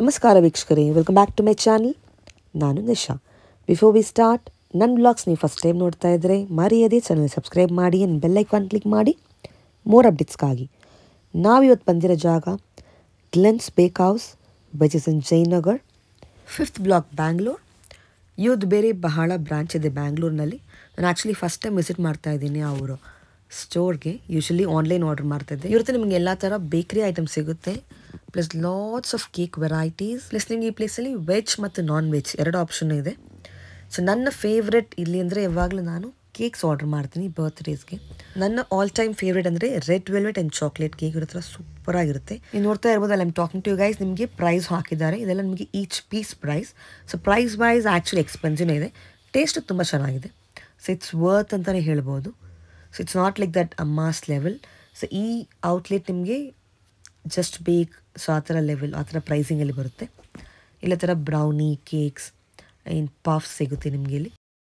ನಮಸ್ಕಾರ ವೀಕ್ಷಕರೇ welcome back to my channel ನಾನು ನಿಶಾ. ಬಿಫೋರ್ ವಿ ಸ್ಟಾರ್ಟ್ ನನ್ನ ಬ್ಲಾಗ್ಸ್ ನೀವು ಫಸ್ಟ್ ಟೈಮ್ ನೋಡ್ತಾ ಇದ್ದರೆ ಮರೆಯದೇ ಚಾನಲ್ ಸಬ್ಸ್ಕ್ರೈಬ್ ಮಾಡಿ ಆ್ಯಂಡ್ ಬೆಲ್ ಐಕಾನ್ ಕ್ಲಿಕ್ ಮಾಡಿ. ಮೋರ್ ಅಪ್ಡೇಟ್ಸ್ಗಾಗಿ ನಾವಿವತ್ತು ಬಂದಿರೋ ಜಾಗ Glen's bake house ಬಜೆಸ್ in Jayanagar fifth block Bangalore ಇವ್ರದ್ದು ಬೇರೆ ಬಹಳ ಬ್ರಾಂಚ್ ಇದೆ ಬ್ಯಾಂಗ್ಳೂರಿನಲ್ಲಿ ನಾನು ಆ್ಯಕ್ಚುಲಿ ಫಸ್ಟ್ ಟೈಮ್ ವಿಸಿಟ್ ಮಾಡ್ತಾ ಇದ್ದೀನಿ ಅವರು ಸ್ಟೋರ್ಗೆ ಯೂಶಲಿ ಆನ್ಲೈನ್ ಆರ್ಡರ್ ಮಾಡ್ತಾಯಿದ್ದೆ ಇವತ್ತು ನಿಮಗೆ ಎಲ್ಲ ಥರ ಬೇಕ್ರಿ ಐಟಮ್ ಸಿಗುತ್ತೆ. Plus lots of cake varieties plus ನಿಮ್ಗೆ ಈ ಪ್ಲೇಸಲ್ಲಿ ವೆಜ್ ಮತ್ತು ನಾನ್ ವೆಜ್ ಎರಡು ಆಪ್ಷನ್ ಇದೆ. ಸೊ ನನ್ನ ಫೇವ್ರೆಟ್ ಇಲ್ಲಿ ಅಂದರೆ ಯಾವಾಗಲೂ ನಾನು ಕೇಕ್ಸ್ ಆರ್ಡರ್ ಮಾಡ್ತೀನಿ ಬರ್ತ್ಡೇಸ್ಗೆ ನನ್ನ ಆಲ್ ಟೈಮ್ ಫೇವ್ರೇಟ್ ಅಂದರೆ red velvet and chocolate cake ಇರೋ ಥರ ಸೂಪರ್ ಆಗಿರುತ್ತೆ. ನೀವು ನೋಡ್ತಾ ಇರ್ಬೋದು ಅಲ್ಲಿ ಟಾಕಿಂಗ್ ಟು ಗೈಸ್ ನಿಮಗೆ ಪ್ರೈಸ್ ಹಾಕಿದ್ದಾರೆ. ಇದೆಲ್ಲ ನಿಮಗೆ each piece price so price wise actually expensive ಇದೆ. ಟೇಸ್ಟ್ ತುಂಬ ಚೆನ್ನಾಗಿದೆ. ಸೊ ಇಟ್ಸ್ ವರ್ತ್ ಅಂತಲೇ ಹೇಳ್ಬೋದು. So it's not like that a mass level so ಈ ಔಟ್ಲೆಟ್ ನಿಮಗೆ ಜಸ್ಟ್ ಬೇಕ್ ಸೊ ಆ ಥರ ಲೆವೆಲ್ ಆ ಥರ ಪ್ರೈಸಿಂಗಲ್ಲಿ ಬರುತ್ತೆ. ಇಲ್ಲ ಥರ ಬ್ರೌನಿ ಕೇಕ್ಸ್ ಏನು ಪಫ್ ಸಿಗುತ್ತೆ ನಿಮಗೆ ಇಲ್ಲಿ.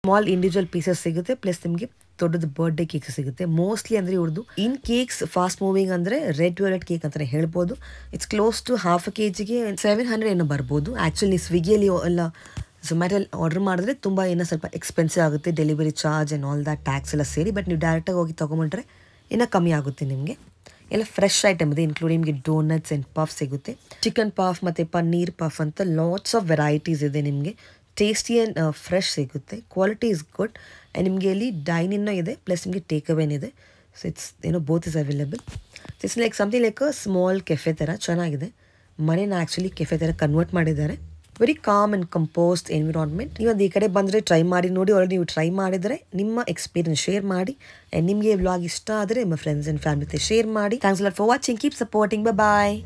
ಸ್ಮಾಲ್ ಇಂಡಿವಿಜುವಲ್ ಪೀಸಸ್ ಸಿಗುತ್ತೆ ಪ್ಲಸ್ ನಿಮಗೆ ದೊಡ್ಡದು ಬರ್ಡೇ ಕೇಕ್ ಸಿಗುತ್ತೆ. ಮೋಸ್ಟ್ಲಿ ಅಂದರೆ ಇವ್ರದ್ದು ಇನ್ ಕೇಕ್ಸ್ ಫಾಸ್ಟ್ ಮೂವಿಂಗ್ ಅಂದರೆ ರೆಡ್ ವೆಲ್ವೆಟ್ ಕೇಕ್ ಅಂತಲೇ ಹೇಳ್ಬೋದು. It's close to half K ಜಿಗೆ ಸೆವೆನ್ ಹಂಡ್ರೆಡ್ ಏನೋ ಬರ್ಬೋದು. ಆ್ಯಕ್ಚುಲಿ ಸ್ವಿಗ್ಗಿಯಲ್ಲಿ ಎಲ್ಲ ಝೊಮ್ಯಾಟೋಲ್ಲಿ ಆರ್ಡರ್ ಮಾಡಿದ್ರೆ ತುಂಬ ಏನೋ ಸ್ವಲ್ಪ ಎಕ್ಸ್ಪೆನ್ಸಿವ್ ಆಗುತ್ತೆ delivery charge and all the tax ಎಲ್ಲ ಸೇರಿ. ಬಟ್ ನೀವು ಡೈರೆಕ್ಟಾಗಿ ಹೋಗಿ ತೊಗೊಂಬಿಟ್ರೆ ಇನ್ನೂ ಕಮ್ಮಿ ಆಗುತ್ತೆ ನಿಮಗೆ. ಎಲ್ಲ ಫ್ರೆಶ್ ಐಟಮ್ ಇದೆ ಇನ್ಕ್ಲೂಡಿಂಗ್ ನಿಮಗೆ ಡೋನಟ್ಸ್ ಆ್ಯಂಡ್ ಪಫ್ ಸಿಗುತ್ತೆ. ಚಿಕನ್ ಪಫ್ ಮತ್ತು ಪನ್ನೀರ್ ಪಫ್ ಅಂತ ಲಾಟ್ಸ್ ಆಫ್ ವೆರೈಟೀಸ್ ಇದೆ ನಿಮಗೆ. ಟೇಸ್ಟಿ ಆ್ಯಂಡ್ ಫ್ರೆಶ್ ಸಿಗುತ್ತೆ. ಕ್ವಾಲಿಟಿ ಇಸ್ ಗುಡ್ ಆ್ಯಂಡ್ ನಿಮಗೆ ಇಲ್ಲಿ ಡೈನಿನ್ನೂ ಇದೆ ಪ್ಲಸ್ ನಿಮಗೆ ಟೇಕ್ ಅವೇನ್ ಇದೆ. ಸೊ ಇಟ್ಸ್ ಏನೋ both is available it's like something like small cafe ಥರ ಚೆನ್ನಾಗಿದೆ. ಮನೇನ ಆ್ಯಕ್ಚುಲಿ ಕೆಫೆ ಥರ ಕನ್ವರ್ಟ್ ಮಾಡಿದ್ದಾರೆ. Very calm and compost environment ನೀವು ಅದು ಈ ಕಡೆ ಬಂದರೆ ಟ್ರೈ ಮಾಡಿ ನೋಡಿ ಆಲ್ರೆಡಿ ನೀವು ಟ್ರೈ ಮಾಡಿದರೆ ನಿಮ್ಮ ಎಕ್ಸ್ಪೀರಿಯನ್ಸ್ ಶೇರ್ ಮಾಡಿ. ನಿಮಗೆ ವ್ಲಾಗ್ ಇಷ್ಟ ಆದರೆ ನಿಮ್ಮ ಫ್ರೆಂಡ್ಸ್ ಆ್ಯಂಡ್ ಫ್ಯಾಮಿಲಿ ಶೇರ್ ಮಾಡಿ. Thanks lot for watching keep supporting bye